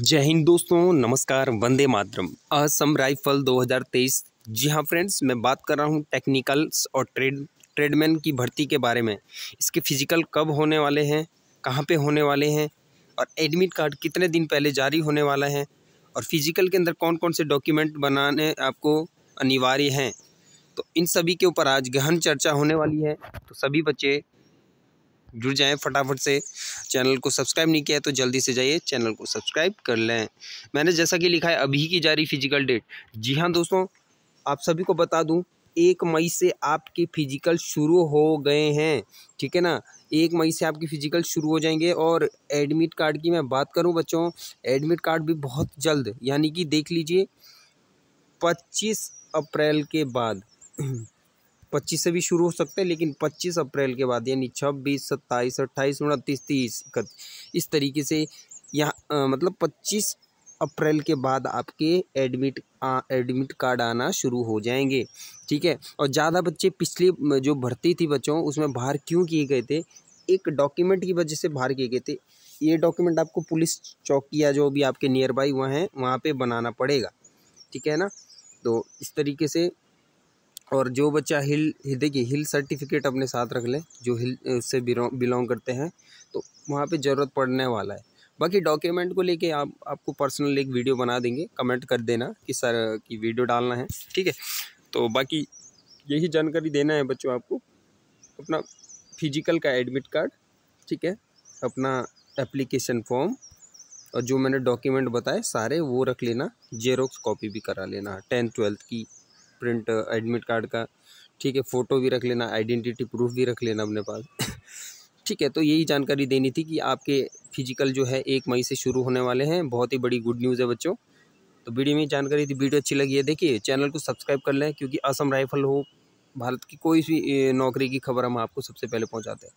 जय हिंद दोस्तों, नमस्कार, वंदे मातरम। असम राइफल 2023 जी हाँ फ्रेंड्स, मैं बात कर रहा हूँ टेक्निकल्स और ट्रेड, ट्रेडमैन की भर्ती के बारे में। इसके फ़िज़िकल कब होने वाले हैं, कहाँ पे होने वाले हैं, और एडमिट कार्ड कितने दिन पहले जारी होने वाला है, और फ़िज़िकल के अंदर कौन कौन से डॉक्यूमेंट बनाने आपको अनिवार्य हैं। तो इन सभी के ऊपर आज गहन चर्चा होने वाली है। तो सभी बच्चे जुड़ जाएँ फटाफट से। चैनल को सब्सक्राइब नहीं किया है तो जल्दी से जाइए, चैनल को सब्सक्राइब कर लें। मैंने जैसा कि लिखा है, अभी की जारी फ़िज़िकल डेट जी हाँ दोस्तों, आप सभी को बता दूँ, एक मई से आपके फ़िज़िकल शुरू हो गए हैं, ठीक है ना? एक मई से आपकी फ़िज़िकल शुरू हो जाएँगे और एडमिट कार्ड की मैं बात करूँ बच्चों एडमिट कार्ड भी बहुत जल्द, यानी कि देख लीजिए, पच्चीस अप्रैल के बाद। पच्चीस से भी शुरू हो सकते हैं, लेकिन पच्चीस अप्रैल के बाद, यानी छब्बीस, सत्ताईस, अट्ठाईस, उनतीस, तीस, इकतीस, इस तरीके से यहाँ मतलब पच्चीस अप्रैल के बाद आपके एडमिट एडमिट कार्ड आना शुरू हो जाएँगे, ठीक है? और ज़्यादा बच्चे पिछली जो भर्ती थी बच्चों, उसमें बाहर क्यों किए गए थे? एक डॉक्यूमेंट की वजह से बाहर किए गए थे। ये डॉक्यूमेंट आपको पुलिस चौकी या जो भी आपके नियर बाई वहाँ हैं, वहाँ पे बनाना पड़ेगा, ठीक है ना? तो इस तरीके से और जो बच्चा हिल देखिए, हिल सर्टिफिकेट अपने साथ रख लें, जो हिल से बिलोंग करते हैं तो वहाँ पे ज़रूरत पड़ने वाला है। बाकी डॉक्यूमेंट को लेके आप, आपको पर्सनल एक वीडियो बना देंगे, कमेंट कर देना कि सर, की वीडियो डालना है, ठीक है? तो बाकी यही जानकारी देना है बच्चों आपको, अपना फ़िज़िकल का एडमिट कार्ड, ठीक है? अपना एप्लीकेशन फॉर्म, और जो मैंने डॉक्यूमेंट बताए, सारे वो रख लेना, जेरोक्स कॉपी भी करा लेना, टेंथ, ट्वेल्थ की। प्रिंट एडमिट कार्ड का। ठीक है फ़ोटो भी रख लेना आइडेंटिटी प्रूफ भी रख लेना अपने पास। ठीक है तो यही जानकारी देनी थी कि आपके फ़िज़िकल जो है एक मई से शुरू होने वाले हैं। बहुत ही बड़ी गुड न्यूज़ है बच्चों। तो वीडियो में जानकारी थी, वीडियो अच्छी लगी है, देखिए चैनल को सब्सक्राइब कर लें, क्योंकि असम राइफल हो, भारत की कोई भी नौकरी की खबर हम आपको सबसे पहले पहुंचाते हैं।